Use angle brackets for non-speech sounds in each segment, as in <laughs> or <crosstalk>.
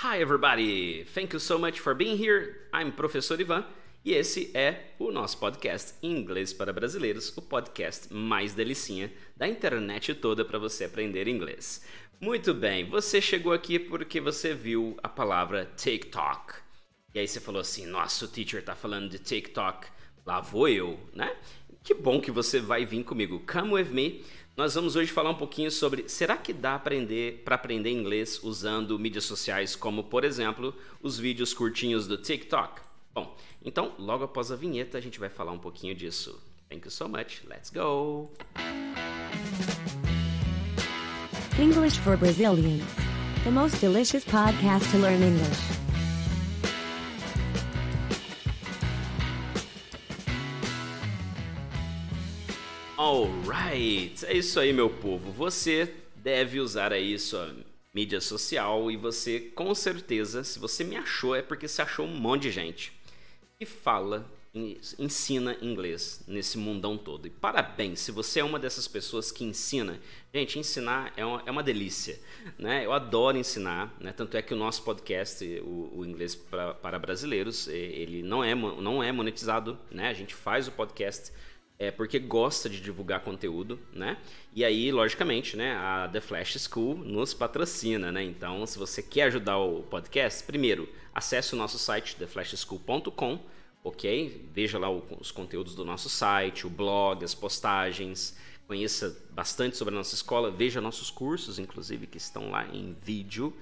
Hi everybody! Thank you so much for being here. I'm Professor Ivan e esse é o nosso podcast Inglês para Brasileiros, o podcast mais delicinha da internet toda para você aprender inglês. Muito bem, você chegou aqui porque você viu a palavra TikTok. E aí você falou assim: "Nossa, o teacher tá falando de TikTok, lá vou eu", né? Que bom que você vai vir comigo. Come with me. Nós vamos hoje falar um pouquinho sobre será que dá aprender para aprender inglês usando mídias sociais como, por exemplo, os vídeos curtinhos do TikTok. Bom, então logo após a vinheta a gente vai falar um pouquinho disso. Thank you so much. Let's go. English for Brazilians. The most delicious podcast to learn English. Alright, é isso aí, meu povo. Você deve usar aí sua mídia social e você, com certeza, se você me achou, é porque você achou um monte de gente que fala, ensina inglês nesse mundão todo. E parabéns, se você é uma dessas pessoas que ensina. Gente, ensinar é uma, é uma delícia, né? Eu adoro ensinar, né? Tanto é que o nosso podcast, o, o Inglês pra, para Brasileiros, ele não é, não é monetizado, né? A gente faz o podcast é porque gosta de divulgar conteúdo, né? E aí, logicamente, né, a The Flash School nos patrocina, né? Então, se você quer ajudar o podcast, primeiro, acesse o nosso site theflashschool.com, ok? Veja lá os conteúdos do nosso site, o blog, as postagens, conheça bastante sobre a nossa escola, veja nossos cursos, inclusive, que estão lá em vídeo,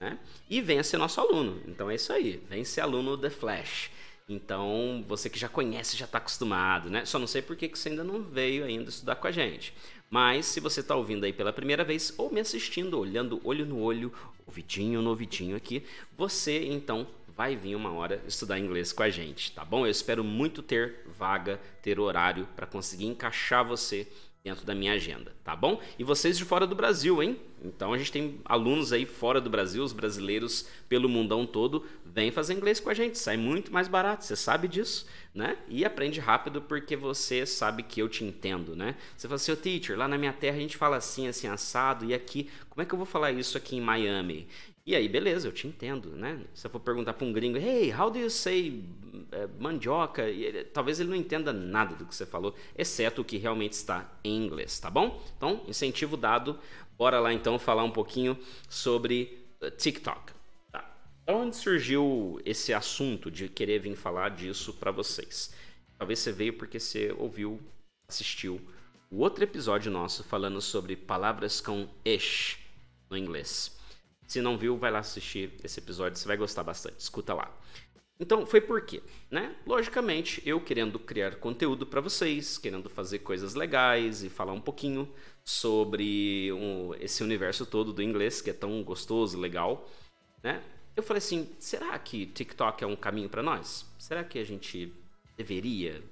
né? E venha ser nosso aluno. Então é isso aí, vem ser aluno The Flash. Então, você que já conhece, já está acostumado, né? Só não sei por que você ainda não veio ainda estudar com a gente. Mas se você está ouvindo aí pela primeira vez ou me assistindo, olhando olho no olho, o Vitinho no Vitinho aqui, você então vai vir uma hora estudar inglês com a gente, tá bom? Eu espero muito ter vaga, ter horário para conseguir encaixar você dentro da minha agenda, tá bom? E vocês de fora do Brasil, hein? Então a gente tem alunos aí fora do Brasil, os brasileiros pelo mundão todo, vem fazer inglês com a gente, sai muito mais barato, você sabe disso, né? E aprende rápido porque você sabe que eu te entendo, né? Você fala assim, teacher, lá na minha terra a gente fala assim, assim, assado, e aqui, como é que eu vou falar isso aqui em Miami? E aí, beleza, eu te entendo, né? Se eu for perguntar para um gringo, hey, how do you say uh, mandioca? Ele, talvez ele não entenda nada do que você falou, exceto o que realmente está em inglês, tá bom? Então, incentivo dado. Bora lá então falar um pouquinho sobre uh, TikTok. Tá. onde surgiu esse assunto de querer vir falar disso para vocês? Talvez você veio porque você ouviu, assistiu o outro episódio nosso falando sobre palavras com ish no inglês. Se não viu, vai lá assistir esse episódio, você vai gostar bastante. Escuta lá. Então, foi por quê? Né? Logicamente, eu querendo criar conteúdo para vocês, querendo fazer coisas legais e falar um pouquinho sobre um, esse universo todo do inglês, que é tão gostoso, legal, né? Eu falei assim, será que TikTok é um caminho para nós? Será que a gente deveria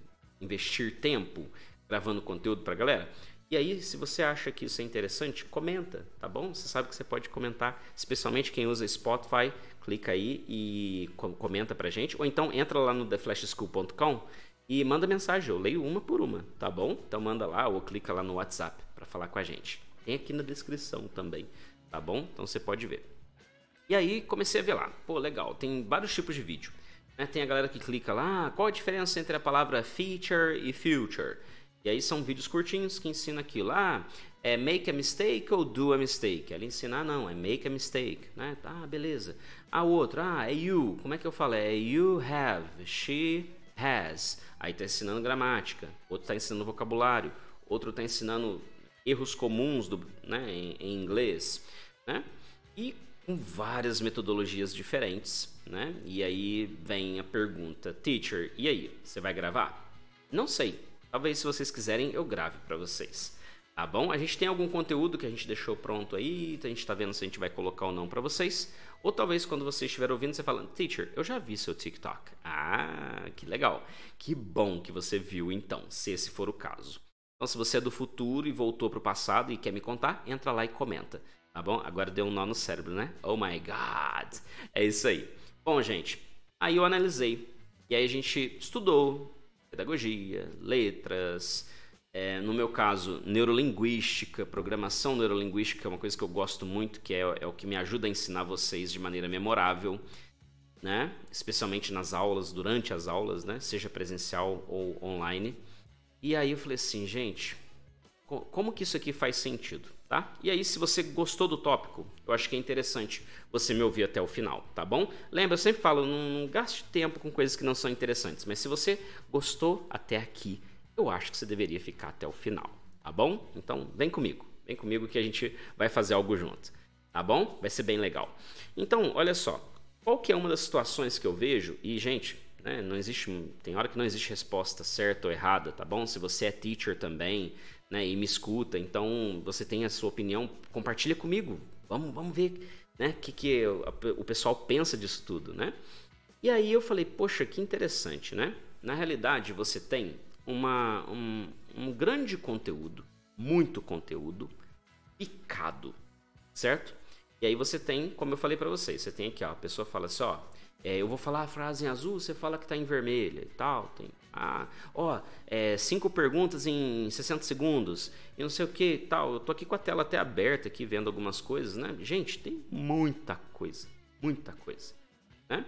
investir tempo gravando conteúdo para galera? E aí, se você acha que isso é interessante, comenta, tá bom? Você sabe que você pode comentar, especialmente quem usa Spotify, clica aí e comenta pra gente, ou então entra lá no theflashschool.com e manda mensagem, eu leio uma por uma, tá bom? Então manda lá ou clica lá no WhatsApp para falar com a gente. Tem aqui na descrição também, tá bom? Então você pode ver. E aí comecei a ver lá, pô, legal, tem vários tipos de vídeo. Né? Tem a galera que clica lá, qual a diferença entre a palavra feature e future? E aí são vídeos curtinhos que ensinam aquilo. Ah, é make a mistake ou do a mistake? Ela ensina, ah, não, é make a mistake, né? Ah, beleza. A outra, ah, é you. Como é que eu falo? É you have, she has. Aí tá ensinando gramática. Outro tá ensinando vocabulário. Outro tá ensinando erros comuns do, né, em, em inglês, né? E com várias metodologias diferentes, né? E aí vem a pergunta, teacher, e aí, você vai gravar? Não sei. Talvez, se vocês quiserem, eu grave para vocês. Tá bom? A gente tem algum conteúdo que a gente deixou pronto aí, a gente está vendo se a gente vai colocar ou não para vocês. Ou talvez quando você estiver ouvindo, você fala, Teacher, eu já vi seu TikTok. Ah, que legal. Que bom que você viu então, se esse for o caso. Então, se você é do futuro e voltou para o passado e quer me contar, entra lá e comenta. Tá bom? Agora deu um nó no cérebro, né? Oh my God! É isso aí. Bom, gente, aí eu analisei. E aí a gente estudou, pedagogia, letras, É, no meu caso, neurolinguística, programação neurolinguística é uma coisa que eu gosto muito, que é, é o que me ajuda a ensinar vocês de maneira memorável, né? Especialmente nas aulas, durante as aulas, né? Seja presencial ou online. E aí eu falei assim, gente, como que isso aqui faz sentido, tá? E aí, se você gostou do tópico, eu acho que é interessante você me ouvir até o final, tá bom? Lembra, eu sempre falo, não, não gaste tempo com coisas que não são interessantes, mas se você gostou até aqui, eu acho que você deveria ficar até o final, tá bom? Então, vem comigo, vem comigo que a gente vai fazer algo junto, tá bom? Vai ser bem legal. Então, olha só, qual que é uma das situações que eu vejo, e gente, né, não existe, tem hora que não existe resposta certa ou errada, tá bom? Se você é teacher também, né, e me escuta, então você tem a sua opinião, compartilha comigo, vamos, vamos ver, né, o que, que o pessoal pensa disso tudo, né? E aí eu falei, poxa, que interessante, né? Na realidade, você tem uma, um, um grande conteúdo, muito conteúdo, picado, certo? E aí você tem, como eu falei para vocês, você tem aqui, ó, a pessoa fala assim, ó, é, eu vou falar a frase em azul, você fala que tá em vermelha e tal, tem, ah, ó, é, cinco perguntas em 60 segundos e não sei o que tal, eu tô aqui com a tela até aberta aqui, vendo algumas coisas, né? Gente, tem muita coisa, muita coisa, né?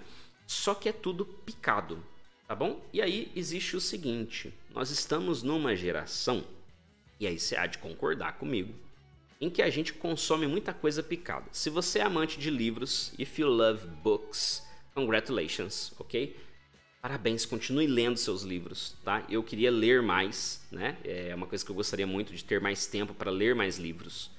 Só que é tudo picado, Tá bom? E aí existe o seguinte: nós estamos numa geração, e aí você há de concordar comigo, em que a gente consome muita coisa picada. Se você é amante de livros, if you love books, congratulations, ok? Parabéns, continue lendo seus livros, tá? Eu queria ler mais, né? É uma coisa que eu gostaria muito de ter mais tempo para ler mais livros,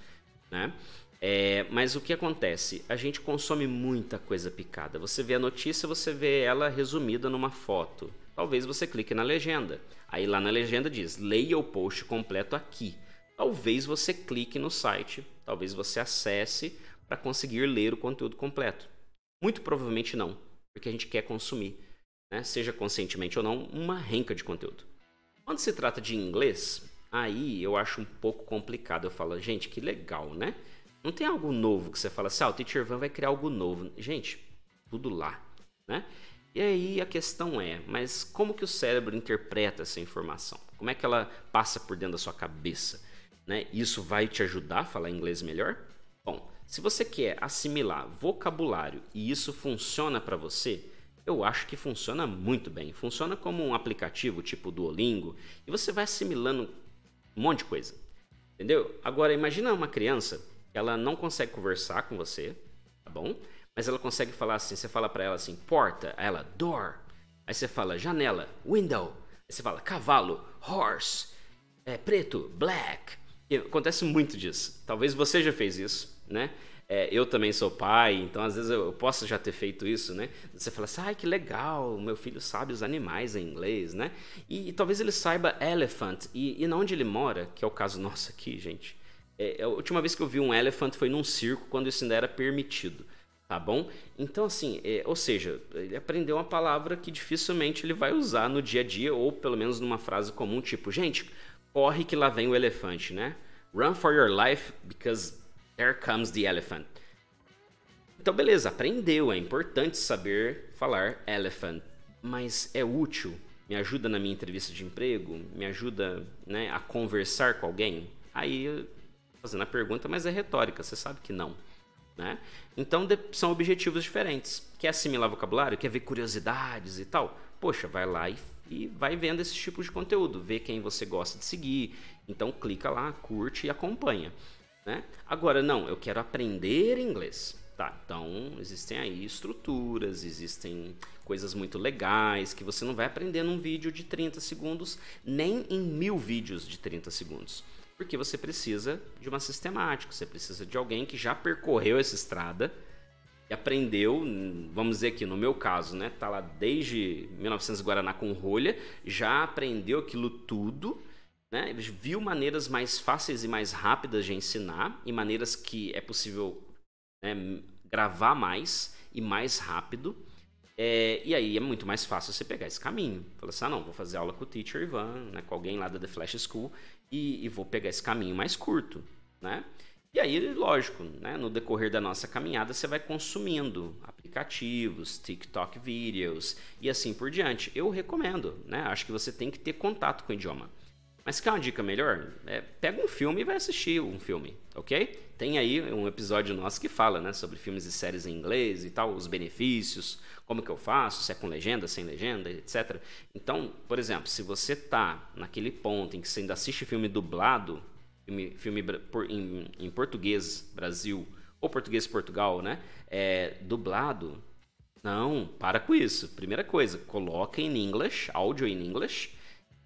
né? É, mas o que acontece? A gente consome muita coisa picada. Você vê a notícia, você vê ela resumida numa foto. Talvez você clique na legenda. Aí lá na legenda diz: leia o post completo aqui. Talvez você clique no site, talvez você acesse para conseguir ler o conteúdo completo. Muito provavelmente não, porque a gente quer consumir, né? seja conscientemente ou não, uma renca de conteúdo. Quando se trata de inglês, aí eu acho um pouco complicado. Eu falo, gente, que legal, né? Não tem algo novo que você fala assim, ah, o Teacher Van vai criar algo novo. Gente, tudo lá, né? E aí a questão é, mas como que o cérebro interpreta essa informação? Como é que ela passa por dentro da sua cabeça? Né? Isso vai te ajudar a falar inglês melhor? Bom, se você quer assimilar vocabulário e isso funciona para você, eu acho que funciona muito bem. Funciona como um aplicativo tipo Duolingo e você vai assimilando um monte de coisa. Entendeu? Agora imagina uma criança ela não consegue conversar com você, tá bom? Mas ela consegue falar assim, você fala para ela assim, porta, aí ela, door. Aí você fala janela, window. Aí você fala cavalo, horse. É, preto, black. E acontece muito disso. Talvez você já fez isso, né? É, eu também sou pai, então às vezes eu, posso já ter feito isso, né? Você fala assim, ai que legal, meu filho sabe os animais em inglês, né? E, e talvez ele saiba elephant, e, e na onde ele mora, que é o caso nosso aqui, gente, é, a última vez que eu vi um elephant foi num circo, quando isso ainda era permitido. Tá bom? Então, assim, é, ou seja, ele aprendeu uma palavra que dificilmente ele vai usar no dia a dia, ou pelo menos numa frase comum, tipo, gente, corre que lá vem o elefante, né? Run for your life because there comes the elephant. Então, beleza, aprendeu, é importante saber falar elephant, mas é útil? Me ajuda na minha entrevista de emprego? Me ajuda né, a conversar com alguém? Aí fazendo a pergunta, mas é retórica, você sabe que não. Né? Então são objetivos diferentes. Quer assimilar vocabulário? Quer ver curiosidades e tal? Poxa, vai lá e, e vai vendo esse tipo de conteúdo, vê quem você gosta de seguir. Então clica lá, curte e acompanha. Né? Agora, não, eu quero aprender inglês. Tá, então existem aí estruturas, existem coisas muito legais que você não vai aprender num vídeo de 30 segundos, nem em mil vídeos de 30 segundos. Porque você precisa de uma sistemática, você precisa de alguém que já percorreu essa estrada e aprendeu, vamos dizer aqui, no meu caso, né, tá lá desde 1900 Guaraná com rolha, já aprendeu aquilo tudo, né, viu maneiras mais fáceis e mais rápidas de ensinar e maneiras que é possível né, gravar mais e mais rápido. É, e aí é muito mais fácil você pegar esse caminho. Falar assim, ah não, vou fazer aula com o teacher Ivan, né, com alguém lá da The Flash School, e, e vou pegar esse caminho mais curto, né? E aí, lógico, né, no decorrer da nossa caminhada, você vai consumindo aplicativos, TikTok vídeos e assim por diante. Eu recomendo, né? Acho que você tem que ter contato com o idioma. Mas quer uma dica melhor? É, pega um filme e vai assistir um filme, ok? Tem aí um episódio nosso que fala né, sobre filmes e séries em inglês e tal, os benefícios, como que eu faço, se é com legenda, sem legenda, etc. Então, por exemplo, se você tá naquele ponto em que você ainda assiste filme dublado, filme, filme por, em, em, português Brasil ou português Portugal, né? É, dublado, não, para com isso. Primeira coisa, coloca em inglês, áudio em inglês,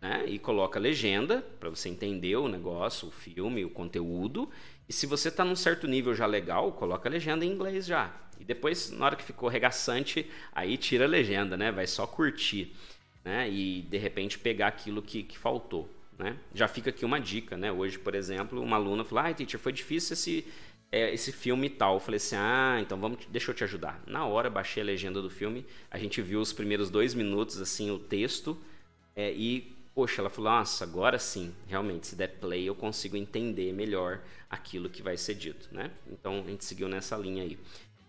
né? E coloca legenda para você entender o negócio, o filme, o conteúdo. E se você está num certo nível já legal, coloca a legenda em inglês já. E depois, na hora que ficou regaçante, aí tira a legenda, né? Vai só curtir, né? E de repente pegar aquilo que, que faltou, né? Já fica aqui uma dica, né? Hoje, por exemplo, uma aluna falou: "Ai, teacher, foi difícil esse é, esse filme e tal". Eu falei assim: "Ah, então vamos, deixa eu te ajudar". Na hora baixei a legenda do filme, a gente viu os primeiros dois minutos assim o texto é, e Poxa, ela falou: Nossa, agora sim, realmente, se der play, eu consigo entender melhor aquilo que vai ser dito, né? Então a gente seguiu nessa linha aí.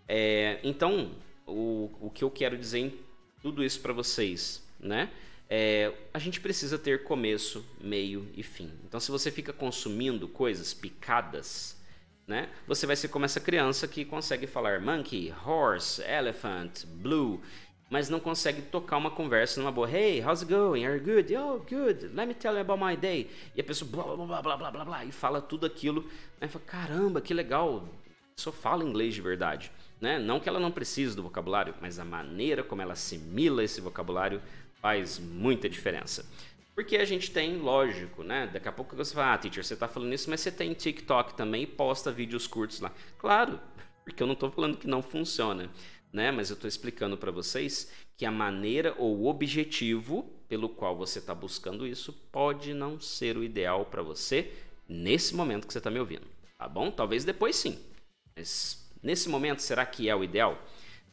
É, então, o, o que eu quero dizer em tudo isso para vocês, né? É, a gente precisa ter começo, meio e fim. Então, se você fica consumindo coisas picadas, né? Você vai ser como essa criança que consegue falar monkey, horse, elephant, blue mas não consegue tocar uma conversa numa boa. Hey, how's it going? Are you good? Oh, good. Let me tell you about my day. E a pessoa blá blá blá blá blá blá, blá e fala tudo aquilo. Né? Fala, caramba, que legal. Só fala inglês de verdade. Né? Não que ela não precise do vocabulário, mas a maneira como ela assimila esse vocabulário faz muita diferença. Porque a gente tem, lógico, né? Daqui a pouco você fala, ah, teacher, você está falando isso, mas você tem TikTok também e posta vídeos curtos lá. Claro, <laughs> porque eu não estou falando que não funciona né? Mas eu estou explicando para vocês que a maneira ou o objetivo pelo qual você está buscando isso pode não ser o ideal para você nesse momento que você está me ouvindo, tá bom? Talvez depois sim, mas nesse momento será que é o ideal,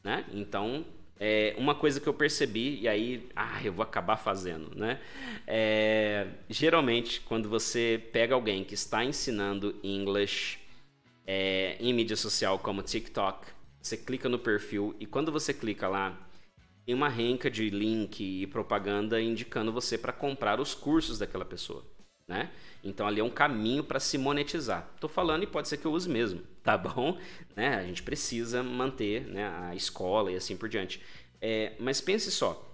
né? Então é uma coisa que eu percebi e aí ah eu vou acabar fazendo, né? É, geralmente quando você pega alguém que está ensinando inglês é, em mídia social como TikTok você clica no perfil e quando você clica lá, tem uma renca de link e propaganda indicando você para comprar os cursos daquela pessoa, né? Então ali é um caminho para se monetizar. Tô falando e pode ser que eu use mesmo, <laughs> tá bom? Né? A gente precisa manter né, a escola e assim por diante. É, mas pense só,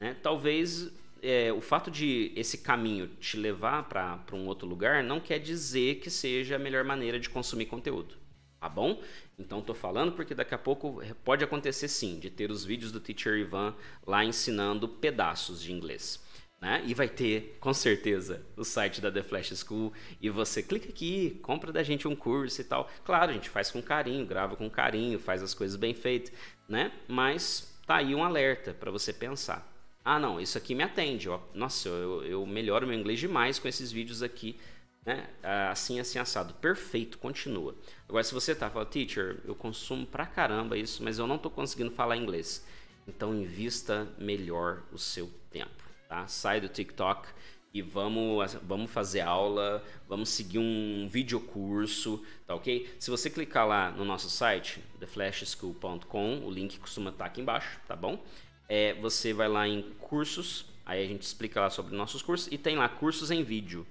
né? talvez é, o fato de esse caminho te levar para um outro lugar não quer dizer que seja a melhor maneira de consumir conteúdo tá bom? Então estou falando porque daqui a pouco pode acontecer sim, de ter os vídeos do Teacher Ivan lá ensinando pedaços de inglês. Né? E vai ter, com certeza, o site da The Flash School. E você clica aqui, compra da gente um curso e tal. Claro, a gente faz com carinho, grava com carinho, faz as coisas bem feitas, né? Mas tá aí um alerta para você pensar. Ah, não, isso aqui me atende. Ó. Nossa, eu, eu melhoro meu inglês demais com esses vídeos aqui né? Ah, assim, assim, assado. Perfeito, continua. Agora, se você tá falando, teacher, eu consumo pra caramba isso, mas eu não tô conseguindo falar inglês. Então, invista melhor o seu tempo, tá? Sai do TikTok e vamos, vamos fazer aula, vamos seguir um videocurso, tá ok? Se você clicar lá no nosso site, theflashschool.com, o link costuma estar tá aqui embaixo, tá bom? É, você vai lá em cursos, aí a gente explica lá sobre nossos cursos e tem lá cursos em vídeo.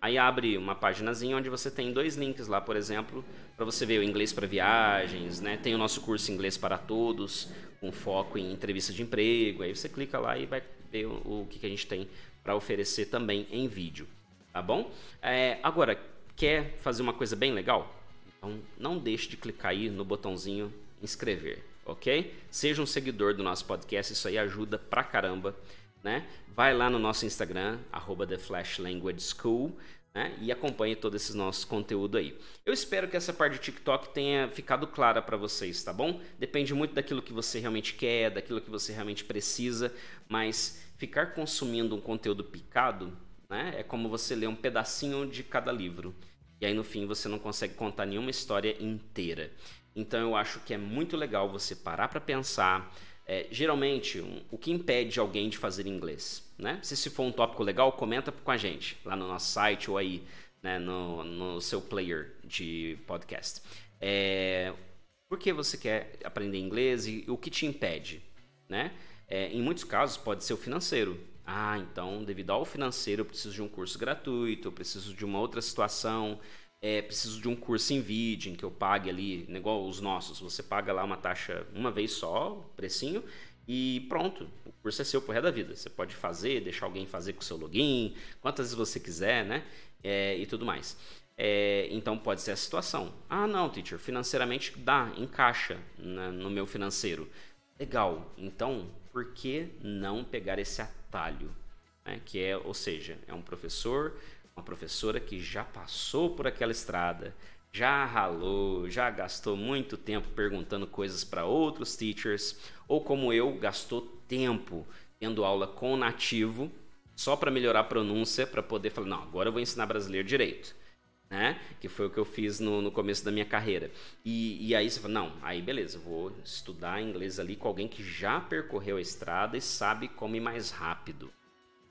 Aí abre uma paginazinha onde você tem dois links lá, por exemplo, para você ver o inglês para viagens, né? Tem o nosso curso Inglês para Todos, com foco em entrevista de emprego. Aí você clica lá e vai ver o, que, que a gente tem para oferecer também em vídeo, tá bom? É, agora, quer fazer uma coisa bem legal? Então não deixe de clicar aí no botãozinho inscrever, ok? Seja um seguidor do nosso podcast, isso aí ajuda pra caramba né? Vai lá no nosso Instagram, arroba The Flash Language School, né? E acompanhe todo esse nosso conteúdo aí. Eu espero que essa parte de TikTok tenha ficado clara para vocês, tá bom? Depende muito daquilo que você realmente quer, daquilo que você realmente precisa, mas ficar consumindo um conteúdo picado, né? É como você ler um pedacinho de cada livro. E aí no fim você não consegue contar nenhuma história inteira. Então eu acho que é muito legal você parar para pensar, é, geralmente, um, o que impede alguém de fazer inglês? Né? Se esse for um tópico legal, comenta com a gente lá no nosso site ou aí né, no, no seu player de podcast. É, por que você quer aprender inglês e o que te impede? Né? É, em muitos casos pode ser o financeiro. Ah, então, devido ao financeiro, eu preciso de um curso gratuito, eu preciso de uma outra situação, é, preciso de um curso em vídeo, em que eu pague ali, igual os nossos, você paga lá uma taxa uma vez só, precinho, e pronto, o curso é seu pro resto da vida. Você pode fazer, deixar alguém fazer com o seu login, quantas vezes você quiser, né? É, e tudo mais. É, então pode ser a situação. Ah, não, teacher, financeiramente dá, encaixa né, no meu financeiro. Legal. Então, por que não pegar esse atalho? Né? Que é, ou seja, é um professor uma professora que já passou por aquela estrada, já ralou, já gastou muito tempo perguntando coisas para outros teachers, ou como eu, gastou tempo tendo aula com nativo só para melhorar a pronúncia, para poder falar, não, agora eu vou ensinar brasileiro direito. Né? Que foi o que eu fiz no, no começo da minha carreira. E, e aí você fala, não, aí beleza, vou estudar inglês ali com alguém que já percorreu a estrada e sabe como ir mais rápido.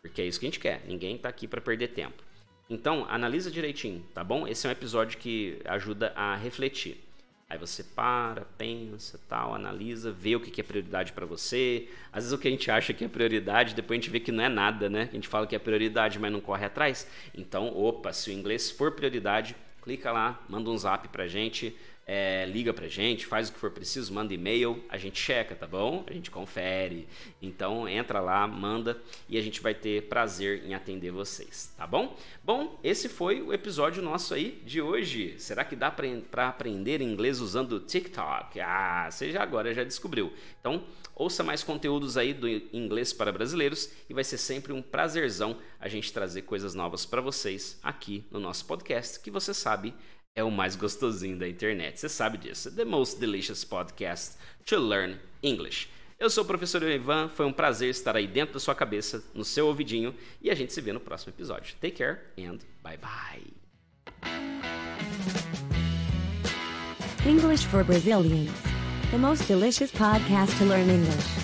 Porque é isso que a gente quer, ninguém está aqui para perder tempo. Então, analisa direitinho, tá bom? Esse é um episódio que ajuda a refletir. Aí você para, pensa, tal, analisa, vê o que é prioridade para você. Às vezes o que a gente acha que é prioridade, depois a gente vê que não é nada, né? A gente fala que é prioridade, mas não corre atrás. Então, opa, se o inglês for prioridade, clica lá, manda um zap pra gente, é, liga pra gente, faz o que for preciso, manda e-mail, a gente checa, tá bom? A gente confere. Então entra lá, manda e a gente vai ter prazer em atender vocês, tá bom? Bom, esse foi o episódio nosso aí de hoje. Será que dá para aprender inglês usando TikTok? Ah, você já agora já descobriu. Então, ouça mais conteúdos aí do inglês para brasileiros e vai ser sempre um prazerzão a gente trazer coisas novas para vocês aqui no nosso podcast, que você sabe é o mais gostosinho da internet. Você sabe disso. The most delicious podcast to learn English. Eu sou o professor Ivan, foi um prazer estar aí dentro da sua cabeça, no seu ouvidinho, e a gente se vê no próximo episódio. Take care and bye bye. English for Brazilians. The most delicious podcast to learn English.